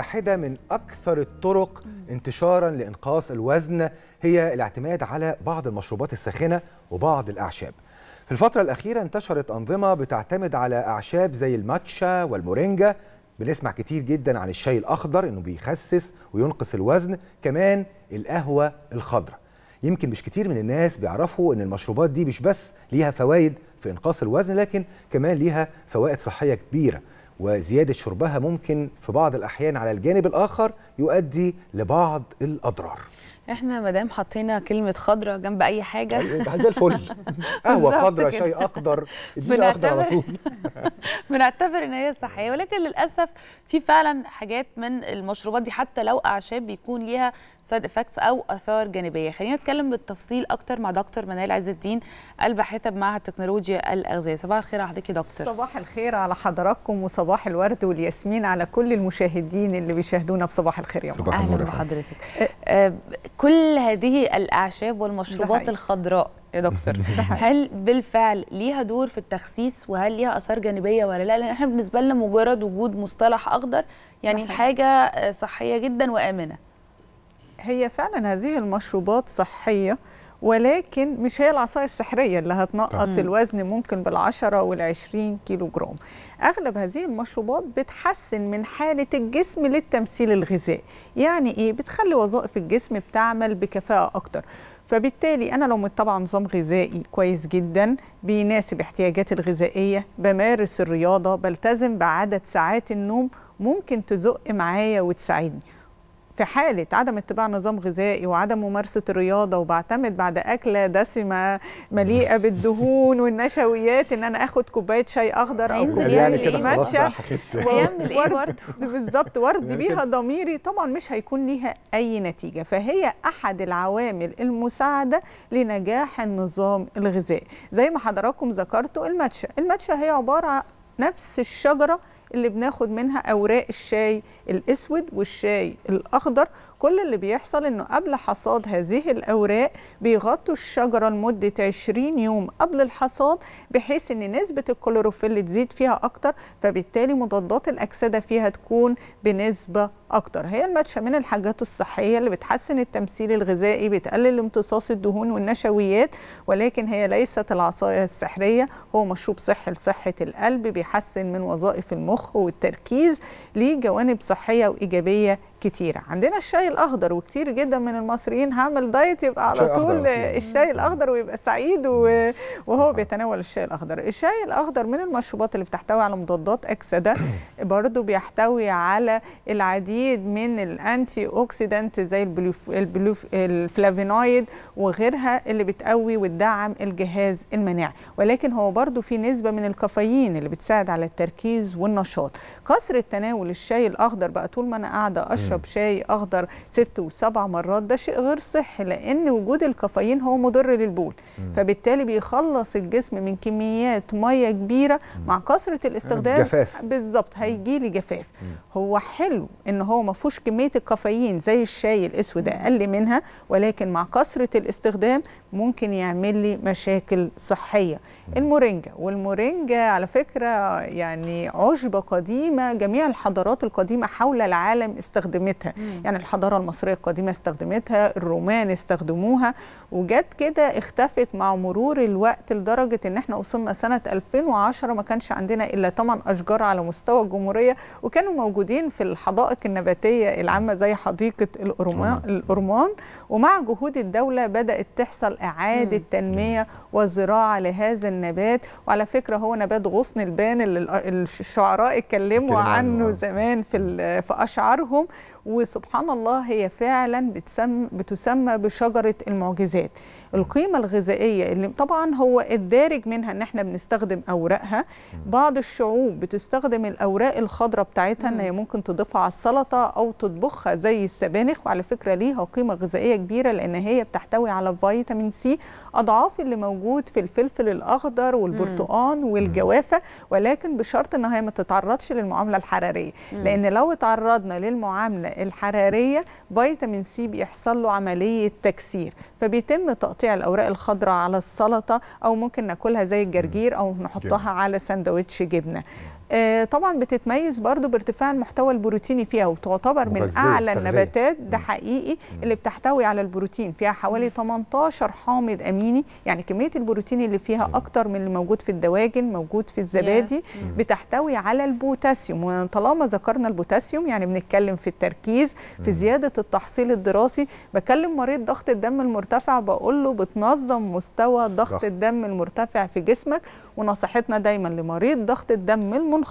واحدة من أكثر الطرق انتشارا لإنقاص الوزن هي الاعتماد على بعض المشروبات الساخنة وبعض الأعشاب. في الفترة الأخيرة انتشرت أنظمة بتعتمد على أعشاب زي الماتشا والمورينجا بنسمع كتير جدا عن الشاي الأخضر إنه بيخسس وينقص الوزن كمان القهوة الخضراء. يمكن مش كتير من الناس بيعرفوا إن المشروبات دي مش بس ليها فوائد في إنقاص الوزن لكن كمان ليها فوائد صحية كبيرة. وزيادة شربها ممكن في بعض الأحيان على الجانب الآخر يؤدي لبعض الأضرار. إحنا مادام حطينا كلمة خضرة جنب أي حاجة. زي الفل. خضراء كده. شاي أخضر اديني أخضر على طول. بنعتبر إن هي صحية. ولكن للأسف في فعلا حاجات من المشروبات دي حتى لو أعشاب بيكون ليها side effects أو آثار جانبية. خلينا نتكلم بالتفصيل أكتر مع دكتور منال عز الدين الباحثة بمعهد تكنولوجيا الأغذية. صباح الخير على حضرتك يا دكتور. صباح الخير على حضراتكم وصباح الورد والياسمين على كل المشاهدين اللي بيشاهدونا في صباح الخير يا صباح مصر أهلا. بحضرتك. آه، كل هذه الأعشاب والمشروبات. الخضراء يا دكتور. هل بالفعل ليها دور في التخسيس؟ وهل ليها آثار جانبية ولا لا؟ لأن إحنا بالنسبة لنا مجرد وجود مصطلح أخضر يعني ده حقيقي. حاجة آه، صحية جدا وآمنة. هي فعلا هذه المشروبات صحية ولكن مش هي العصاية السحرية اللي هتنقص طبعاً. الوزن ممكن بالعشرة والعشرين كيلو جرام أغلب هذه المشروبات بتحسن من حالة الجسم للتمثيل الغذائي يعني إيه؟ بتخلي وظائف الجسم بتعمل بكفاءة أكتر فبالتالي أنا لو متبعة نظام غذائي كويس جدا بيناسب احتياجاتي الغذائية بمارس الرياضة بلتزم بعدد ساعات النوم ممكن تزق معايا وتساعدني في حالة عدم اتباع نظام غذائي وعدم ممارسة الرياضة وبعتمد بعد أكلة دسمة مليئة بالدهون والنشويات إن أنا آخد كوباية شاي أخضر أو يعني كده إيه؟ ماتشا إيه ورد. برضه بالظبط وردي يعني بيها. ضميري طبعا مش هيكون ليها أي نتيجة فهي أحد العوامل المساعدة لنجاح النظام الغذائي زي ما حضراتكم ذكرتوا الماتشا الماتشا هي عبارة عن نفس الشجرة اللي بناخد منها أوراق الشاي الأسود والشاي الأخضر كل اللي بيحصل إنه قبل حصاد هذه الأوراق بيغطوا الشجرة لمدة 20 يوم قبل الحصاد بحيث إن نسبة الكلوروفيل تزيد فيها أكتر فبالتالي مضادات الأكسدة فيها تكون بنسبة أكتر. هي الماتشا من الحاجات الصحية اللي بتحسن التمثيل الغذائي بتقلل امتصاص الدهون والنشويات ولكن هي ليست العصاية السحرية. هو مشروب صحي لصحة القلب بيحسن من وظائف المخ والتركيز ليه جوانب صحية وإيجابية كتيرة عندنا الشاي الأخضر وكتير جدا من المصريين هعمل دايت يبقى على طول. الشاي الأخضر ويبقى سعيد وهو بيتناول الشاي الأخضر. الشاي الأخضر من المشروبات اللي بتحتوي على مضادات أكسدة برضو بيحتوي على العديد من ال antioxidant زي البلوف البلوف الفلافينويد وغيرها اللي بتقوي وتدعم الجهاز المناعي. ولكن هو برضو في نسبة من الكافيين اللي بتساعد على التركيز والنشاط. كثرة تناول الشاي الأخضر بقى طول ما أنا قاعدة أشرب شاي أخضر ست وسبع مرات ده شيء غير صحي لأن وجود الكافيين هو مضر للبول. فبالتالي بيخلص الجسم من كميات مية كبيرة مع كثرة الاستخدام. جفاف. بالظبط هيجي لي جفاف. هو حلو إن هو ما فيهوش كمية الكافيين زي الشاي الأسود أقل منها ولكن مع كثرة الاستخدام ممكن يعمل لي مشاكل صحية. المورينجا والمورينجا على فكرة يعني عشبة قديمة جميع الحضارات القديمة حول العالم استخدمتها. يعني الحضارة المصرية القديمة استخدمتها الرومان استخدموها وجت كده اختفت مع مرور الوقت لدرجة إن إحنا وصلنا سنة 2010 ما كانش عندنا إلا 8 أشجار على مستوى الجمهورية وكانوا موجودين في الحدائق النباتية العامة زي حديقة الأرمان, الأرمان ومع جهود الدولة بدأت تحصل إعادة تنمية وزراعة لهذا النبات. وعلى فكرة هو نبات غصن البان اللي ال- الشعراء اتكلموا عنه،. زمان في في أشعارهم. وسبحان الله هي فعلا بتسمى بتسمى بشجرة المعجزات. القيمة الغذائية اللي طبعا هو الدارج منها إن إحنا بنستخدم أوراقها. بعض الشعوب بتستخدم الأوراق الخضراء بتاعتها إن هي ممكن تضيفها على السلطة أو تطبخها زي السبانخ. وعلى فكرة ليها قيمة غذائية كبيرة لأن هي بتحتوي على فيتامين سي أضعاف اللي موجود في الفلفل الأخضر والبرتقال والجوافة. ولكن بشرط إن هي ما تتعرضش للمعاملة الحرارية. لأن لو اتعرضنا للمعامله الحرارية فيتامين سي بيحصل له عملية تكسير فبيتم تقطيع الأوراق الخضراء على السلطة أو ممكن ناكلها زي الجرجير أو نحطها على سندوتش جبنة. آه، طبعا بتتميز برضو بارتفاع المحتوى البروتيني فيها وتعتبر من أعلى. النباتات ده. حقيقي اللي بتحتوي على البروتين فيها حوالي 18 حامض أميني يعني كمية البروتين اللي فيها. أكتر من اللي موجود في الدواجن موجود في الزبادي. بتحتوي على البوتاسيوم وطالما ذكرنا البوتاسيوم يعني بنتكلم في التركيز في. زيادة التحصيل الدراسي بكلم مريض ضغط الدم المرتفع بقول له بتنظم مستوى ضغط ضغط. الدم المرتفع في جسمك ونصيحتنا دايما لمريض ضغط الدم المنخفض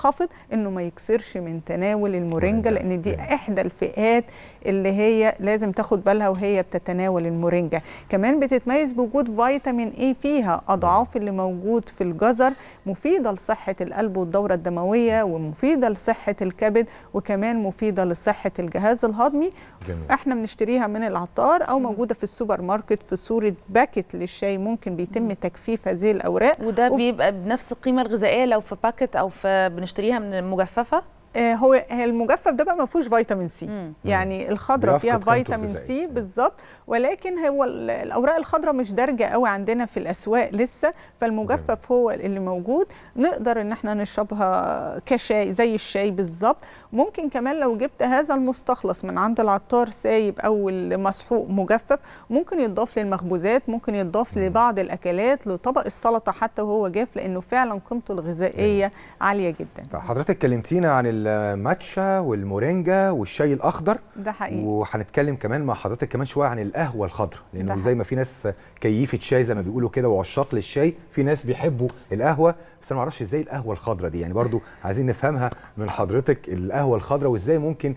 إنه ما يكترش من تناول المورينجا مورينجا. لأن دي. إحدى الفئات اللي هي لازم تاخد بالها وهي بتتناول المورينجا. كمان بتتميز بوجود فيتامين A فيها أضعاف اللي موجود في الجزر مفيدة لصحة القلب والدورة الدموية ومفيدة لصحة الكبد وكمان مفيدة لصحة الجهاز الهضمي. جميل. إحنا بنشتريها من العطار أو موجودة في السوبر ماركت في صورة packet للشاي ممكن بيتم تجفيف هذه الأوراق. وده وب- بيبقى بنفس القيمة الغذائية لو في packet أو في بنشتريها من المجففه آه، هو هي المجفف ده بقى ما فيهوش فيتامين C. مم. يعني الخضرة فيها فيتامين. C بالظبط ولكن هو ال- الأوراق الخضراء مش دارجة قوي عندنا في الأسواق لسه فالمجفف هو اللي موجود. نقدر إن إحنا نشربها كشاي زي الشاي بالظبط. ممكن كمان لو جبت هذا المستخلص من عند العطار سايب أو المسحوق مجفف ممكن يضاف للمخبوزات ممكن يضاف مم. لبعض الأكلات لطبق السلطة حتى وهو جاف لأنه فعلا قيمته الغذائية عالية جدا. حضرتك كلمتينا عن الماتشا والمورينجا والشاي الأخضر. ده حقيقي. وهنتكلم كمان مع حضرتك كمان شوية عن القهوة الخضراء لأنه زي ما في ناس كيفة شاي زي ما بيقولوا كده وعشاق للشاي في ناس بيحبوا القهوة بس أنا ما أعرفش إزاي القهوة الخضراء دي. يعني برضو عايزين نفهمها من حضرتك القهوة الخضراء وإزاي ممكن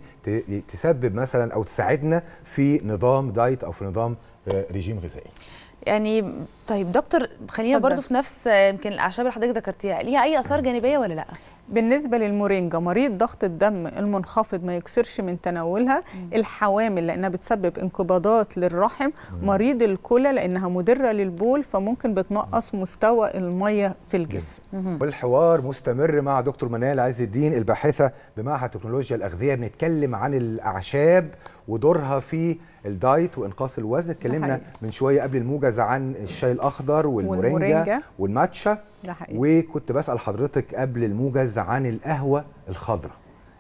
تسبب مثلا أو تساعدنا في نظام دايت أو في نظام آه، رجيم غذائي. يعني طيب دكتور خلينا. برضو في نفس يمكن الأعشاب اللي حضرتك ذكرتيها ليها أي آثار جانبية ولا لأ؟ بالنسبة للمورينجا مريض ضغط الدم المنخفض ما يكسرش من تناولها الحوامل لأنها بتسبب انقباضات للرحم مريض الكلى لأنها مدرة للبول فممكن بتنقص مستوى المية في الجسم. والحوار مستمر مع دكتور منال عز الدين الباحثة بمعهد تكنولوجيا الأغذية بنتكلم عن الأعشاب ودورها في الدايت وإنقاص الوزن. اتكلمنا. من شوية قبل الموجز عن الشاي الأخضر والمورينجا. والماتشا. وكنت بسأل حضرتك قبل الموجز عن القهوة الخضراء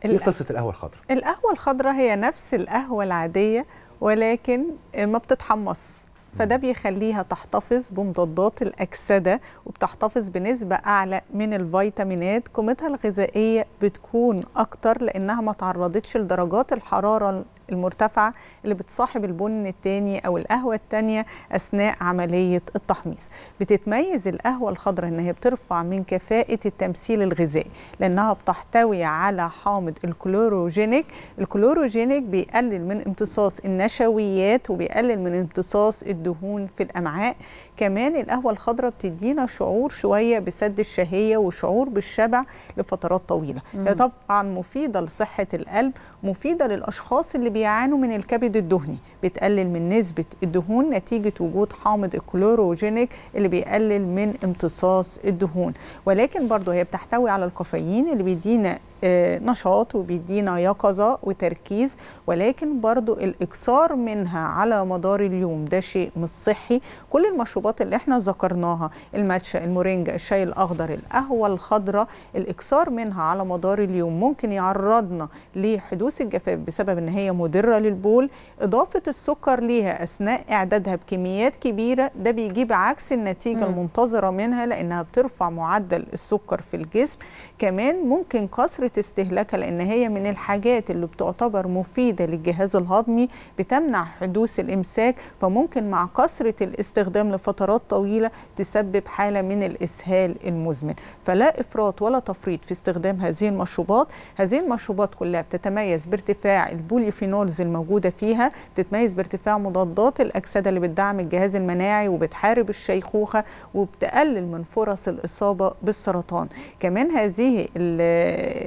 إيه قصة القهوة الخضراء القهوة الخضراء هي نفس القهوة العادية ولكن ما بتتحمص. فده بيخليها تحتفظ بمضادات الأكسدة وبتحتفظ بنسبة أعلى من الفيتامينات. قيمتها الغذائية بتكون أكتر لأنها ما تعرضتش لدرجات الحرارة المرتفعة اللي بتصاحب البن التاني أو القهوة التانية أثناء عملية التحميص. بتتميز القهوة الخضراء إن هي بترفع من كفاءة التمثيل الغذائي لأنها بتحتوي على حامض الكلوروجينيك. الكلوروجينيك بيقلل من امتصاص النشويات وبيقلل من امتصاص الدهون في الأمعاء. كمان القهوة الخضراء بتدينا شعور شوية بسد الشهية وشعور بالشبع لفترات طويلة. هي طبعا مفيدة لصحة القلب مفيدة للأشخاص اللي بيعانوا من الكبد الدهني بتقلل من نسبة الدهون نتيجة وجود حامض الكلوروجينيك اللي بيقلل من امتصاص الدهون. ولكن برضه هي بتحتوي على الكافيين اللي بيدينا نشاط وبيدينا يقظة وتركيز ولكن برضو الإكثار منها على مدار اليوم ده شيء مش صحي. كل المشروبات اللي إحنا ذكرناها الماتشا المورينجا الشاي الأخضر القهوة الخضراء الإكثار منها على مدار اليوم ممكن يعرضنا لحدوث الجفاف بسبب إن هي مضرة للبول. إضافة السكر ليها أثناء إعدادها بكميات كبيرة ده بيجيب عكس النتيجة. المنتظرة منها لأنها بترفع معدل السكر في الجسم. كمان ممكن كثرة استهلاكها لأن هي من الحاجات اللي بتعتبر مفيدة للجهاز الهضمي بتمنع حدوث الإمساك فممكن مع كثرة الاستخدام لفترات طويلة تسبب حالة من الإسهال المزمن. فلا إفراط ولا تفريط في استخدام هذه المشروبات. هذه المشروبات كلها بتتميز بارتفاع ال polyphenols الموجودة فيها بتتميز بارتفاع مضادات الأكسدة اللي بتدعم الجهاز المناعي وبتحارب الشيخوخة وبتقلل من فرص الإصابة بالسرطان. كمان هذه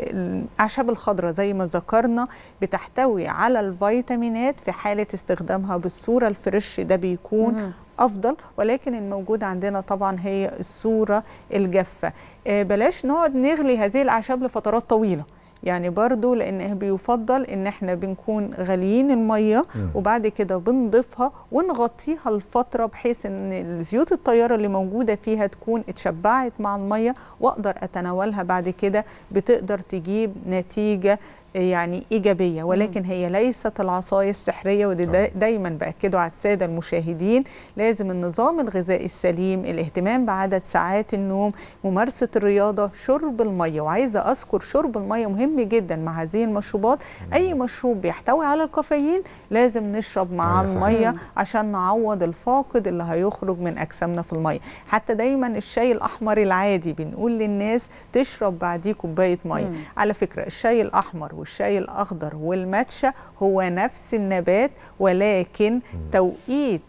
الأعشاب الخضراء زي ما ذكرنا بتحتوي على الفيتامينات في حالة استخدامها بالصورة ال fresh ده بيكون. أفضل ولكن الموجود عندنا طبعا هي الصورة الجافة آه، بلاش نقعد نغلي هذه الأعشاب لفترات طويلة يعني برضو لأن بيفضل إن إحنا بنكون غاليين المية وبعد كده بنضيفها ونغطيها لفترة بحيث إن زيوت الطيارة اللي موجودة فيها تكون اتشبعت مع المية وأقدر أتناولها. بعد كده بتقدر تجيب نتيجة يعني إيجابية ولكن هي ليست العصاية السحرية ودي دا دايما باكده على السادة المشاهدين لازم النظام الغذائي السليم الاهتمام بعدد ساعات النوم ممارسة الرياضة شرب المية. وعايزة أذكر شرب المية مهم جدا مع هذه المشروبات. أي مشروب بيحتوي على الكافيين لازم نشرب معاه المية عشان نعوض الفاقد اللي هيخرج من أجسامنا في المية. حتى دايما الشاي الأحمر العادي بنقول للناس تشرب بعديه كوباية مية. على فكرة الشاي الأحمر والشاي الأخضر والماتشا هو نفس النبات ولكن توقيت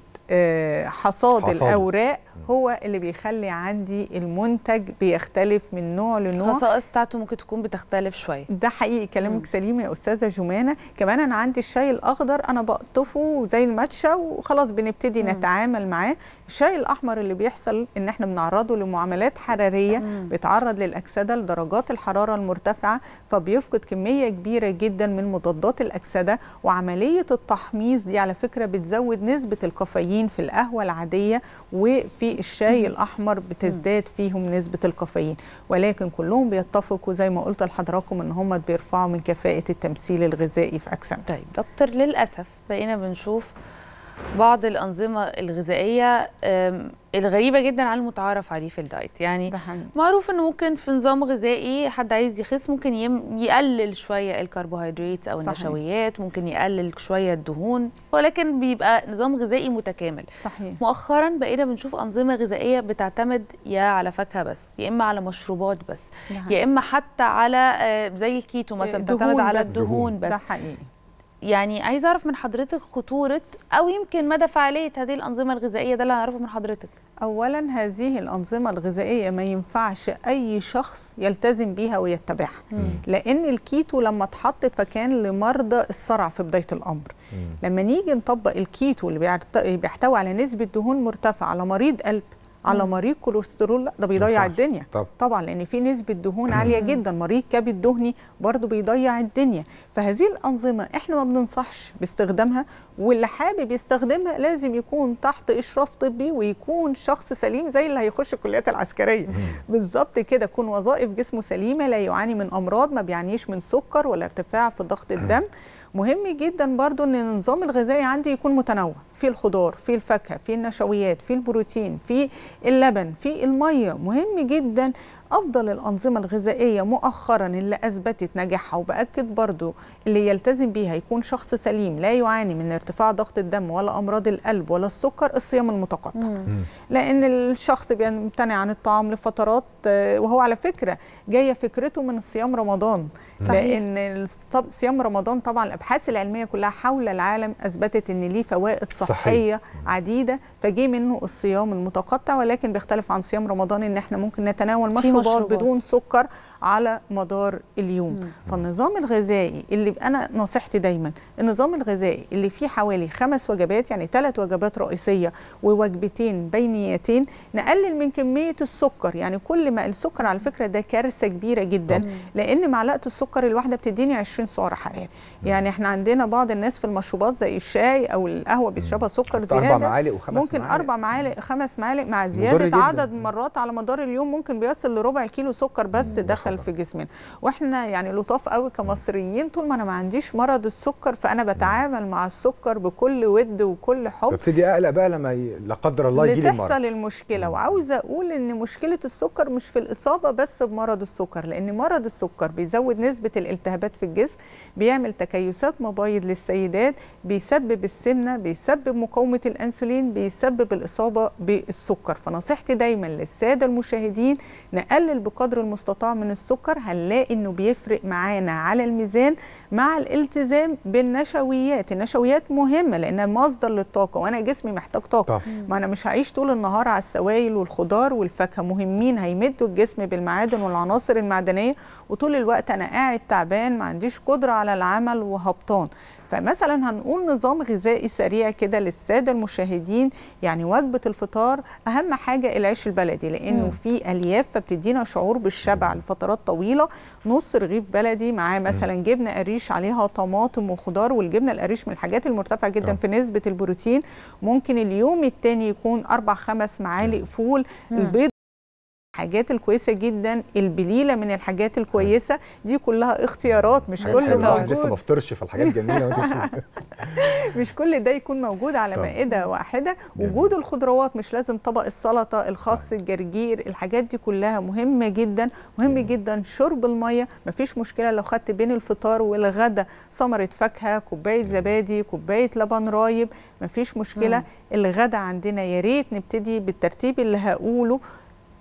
حصاد, حصاد. الأوراق هو اللي بيخلي عندي المنتج بيختلف من نوع لنوع. الخصائص بتاعته ممكن تكون بتختلف شوية. ده حقيقي. كلامك سليم يا أستاذة جمانة. كمان أنا عندي الشاي الأخضر أنا بقطفه زي الماتشا وخلاص بنبتدي مم. نتعامل معاه. الشاي الأحمر اللي بيحصل إن إحنا بنعرضه لمعاملات حرارية مم. بيتعرض للأكسدة لدرجات الحرارة المرتفعة فبيفقد كمية كبيرة جدا من مضادات الأكسدة. وعملية التحميص دي على فكرة بتزود نسبة الكافيين في القهوة العادية وفي الشاي الأحمر بتزداد فيهم نسبة الكافيين ولكن كلهم بيتفقوا زي ما قلت لحضراتكم إن هم بيرفعوا من كفاءة التمثيل الغذائي في اجسامنا طيب دكتور للأسف بقينا بنشوف بعض الأنظمة الغذائية الغريبة جدا عن المتعارف عليه في الدايت. يعني معروف إنه ممكن في نظام غذائي حد عايز يخس ممكن يقلل شوية الكربوهيدرات أو صحيح. النشويات ممكن يقلل شوية الدهون ولكن بيبقى نظام غذائي متكامل. صحيح. مؤخرا بقينا بنشوف أنظمة غذائية بتعتمد يا على فاكهة بس يا إما على مشروبات بس يا إما حتى على زي الكيتو مثلا بتعتمد على الدهون بس. ده حقيقي. يعني عايزه أعرف من حضرتك خطورة أو يمكن مدى فعالية هذه الأنظمة الغذائية ده اللي هنعرفه من حضرتك. اولا هذه الأنظمة الغذائية ما ينفعش أي شخص يلتزم بيها ويتبعها لأن الكيتو لما اتحط فكان لمرضى الصرع في بداية الأمر. مم. لما نيجي نطبق الكيتو اللي بيحتوي على نسبة دهون مرتفعة على مريض قلب على مريض كوليسترول لا ده بيضيع الدنيا. طب. طبعا لأن في نسبة دهون عالية جدا. مريض كبد دهني برضه بيضيع الدنيا. فهذه الأنظمة إحنا ما بننصحش باستخدامها واللي حابب يستخدمها لازم يكون تحت إشراف طبي ويكون شخص سليم زي اللي هيخش الكليات العسكرية. بالظبط كده يكون وظائف جسمه سليمة لا يعاني من أمراض ما بيعانيش من سكر ولا ارتفاع في ضغط الدم. مهم جدا برضو إن النظام الغذائي عندي يكون متنوع. في الخضار في الفاكهة في النشويات في البروتين في اللبن في المية. مهم جدا أفضل الأنظمة الغذائية مؤخرا اللي أثبتت نجاحها وبأكد برضو اللي يلتزم بيها يكون شخص سليم لا يعاني من ارتفاع ضغط الدم ولا أمراض القلب ولا السكر الصيام المتقطع مم. لأن الشخص بيمتنع عن الطعام لفترات وهو على فكرة جاية فكرته من الصيام رمضان. لأن صيام رمضان طبعا الأبحاث العلمية كلها حول العالم أثبتت إن ليه فوائد صحية صحيح. عديدة فجي منه الصيام المتقطع ولكن بيختلف عن صيام رمضان إن إحنا ممكن نتناول مشروبات, مشروبات. بدون سكر. على مدار اليوم. مم. فالنظام الغذائي اللي أنا نصيحتي دايما النظام الغذائي اللي فيه حوالي خمس وجبات يعني ثلاث وجبات رئيسية ووجبتين بينيتين نقلل من كمية السكر. يعني كل ما السكر على فكرة ده كارثة كبيرة جدا مم. لأن معلقة السكر الواحدة بتديني 20 سعر حراري يعني إحنا عندنا بعض الناس في المشروبات زي الشاي أو القهوة بيشربها سكر زياده أربع معالق وخمس ممكن معالق. أربع معالق خمس معالق مع زيادة عدد مرات على مدار اليوم ممكن بيصل لربع كيلو سكر بس دخل في جسمنا. وإحنا يعني لطاف قوي كمصريين طول ما أنا ما عنديش مرض السكر فأنا بتعامل مع السكر بكل ود وكل حب. ببتدي أقلق بقى لما ي... لا قدر الله يجي لي مرض بتحصل المشكلة وعاوزه أقول إن مشكلة السكر مش في الإصابة بس بمرض السكر لأن مرض السكر بيزود نسبة الالتهابات في الجسم بيعمل تكيسات مبايض للسيدات بيسبب السمنة بيسبب مقاومة الأنسولين بيسبب الإصابة بالسكر. فنصيحتي دايما للسادة المشاهدين نقلل بقدر المستطاع من السكر هنلاقي إنه بيفرق معانا على الميزان مع الالتزام بالنشويات. النشويات مهمة لأنها مصدر للطاقة وأنا جسمي محتاج طاقة. طب. ما أنا مش هعيش طول النهار على السوائل والخضار والفاكهة. مهمين هيمدوا الجسم بالمعادن والعناصر المعدنية وطول الوقت أنا قاعد تعبان ما عنديش قدرة على العمل وهبطان. فمثلا هنقول نظام غذائي سريع كده للسادة المشاهدين يعني وجبة الفطار أهم حاجة العيش البلدي لأنه فيه ألياف فبتدينا شعور بالشبع لفترات فترات طويلة. نص رغيف بلدي معاه مثلا جبنة قريش عليها طماطم وخضار والجبنة القريش من الحاجات المرتفعة جدا آه. في نسبة البروتين. ممكن اليوم التاني يكون أربع خمس معالق فول. البيض الحاجات الكويسة جدا البليلة من الحاجات الكويسة دي كلها اختيارات مش. كل. الواحد لسه ما موجود فطرش في الحاجات الجميله وانت بتقولي. مش كل ده يكون موجود على. مائدة واحدة. وجود الخضروات مش لازم طبق السلطة الخاص. الجرجير الحاجات دي كلها مهمة جدا مهم. جدا شرب المية مفيش مشكلة لو خدت بين الفطار والغدا ثمرة فاكهة كوباية زبادي كوباية لبن رايب مفيش مشكلة. الغدا عندنا يا ريت نبتدي بالترتيب اللي هقوله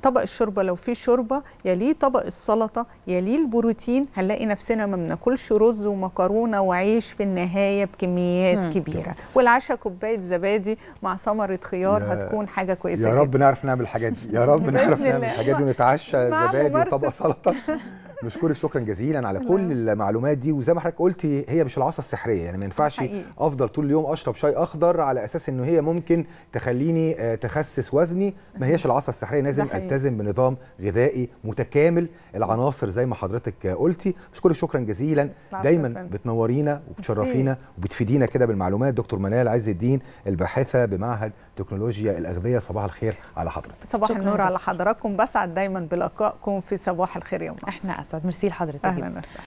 طبق الشوربة لو في شوربة يليه طبق السلطة يليه البروتين. هنلاقي نفسنا ما بناكلش رز ومكرونة وعيش في النهاية بكميات مم. كبيرة. والعشاء كوباية زبادي مع ثمرة خيار يا- هتكون حاجة كويسة يا رب نعرف نعمل الحاجات دي. يا رب نعرف نعمل. الحاجات دي ونتعشى زبادي ممارسة. وطبق سلطة. نشكرك شكرا جزيلا على كل المعلومات دي. وزي ما حضرتك قلتي هي مش العصا السحرية. يعني ما ينفعش. أفضل طول اليوم أشرب شاي أخضر على أساس إنه هي ممكن تخليني آه، تخسس وزني. ما هيش العصا السحرية لازم حقيقي. التزم بنظام غذائي متكامل. العناصر زي ما حضرتك قلتي. بشكرك شكرا جزيلا. يا دايما. بتنورينا وبتشرفينا وبتفيدينا كده بالمعلومات. دكتور منال عز الدين الباحثة بمعهد تكنولوجيا الأغذية. صباح الخير على حضرتك. صباح النور على. حضراتكم. بسعد دايما بلقائكم في صباح الخير يا مصر. إحنا أسعد. ميرسي لحضرتك. أهلا وسهلا.